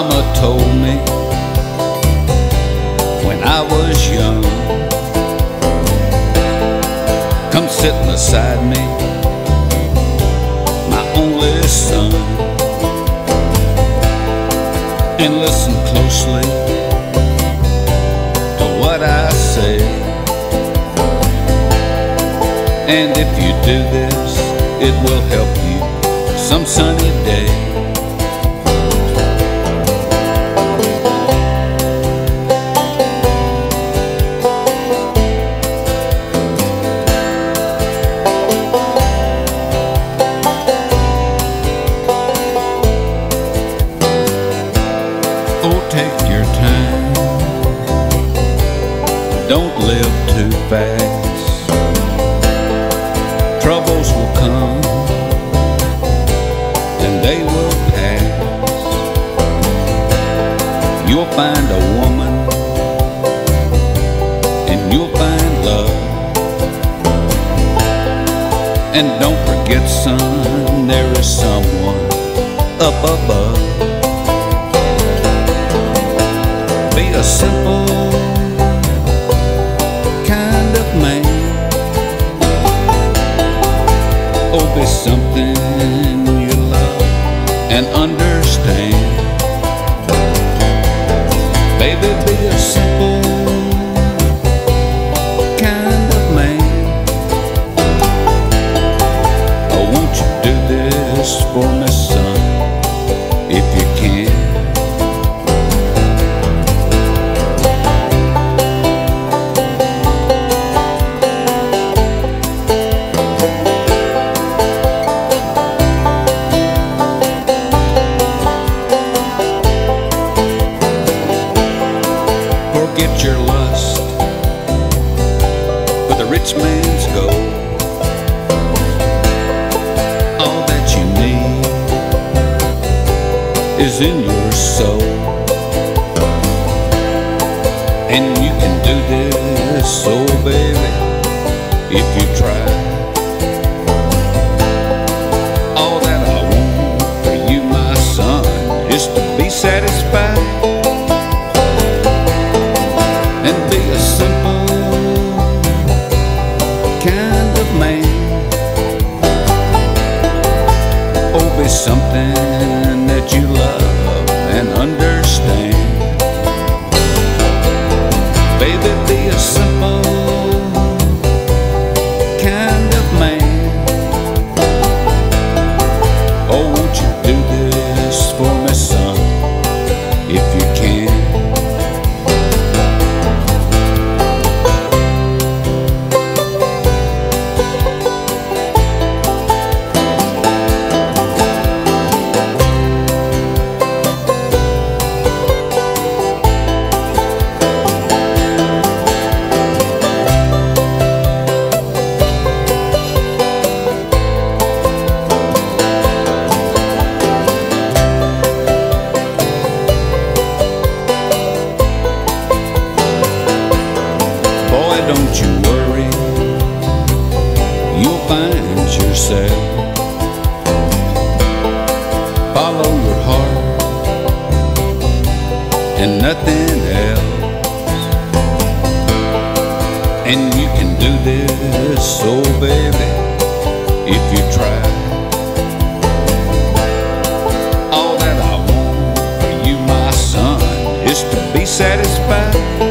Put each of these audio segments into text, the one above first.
Mama told me when I was young, come sit beside me, my only son, and listen closely to what I say. And if you do this, it will help you some sunny day. Fast. Troubles will come and they will pass. You'll find a woman and you'll find love. And don't forget, son, there is someone up above. Be a simple something Forget your lust for the rich man's gold. All that you need is in your soul. And you can do this, oh baby, if you try. Understand. Find yourself. Follow your heart and nothing else. And you can do this, oh baby, if you try. All that I want for you, my son, is to be satisfied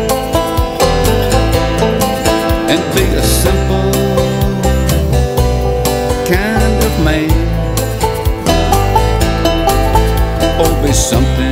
something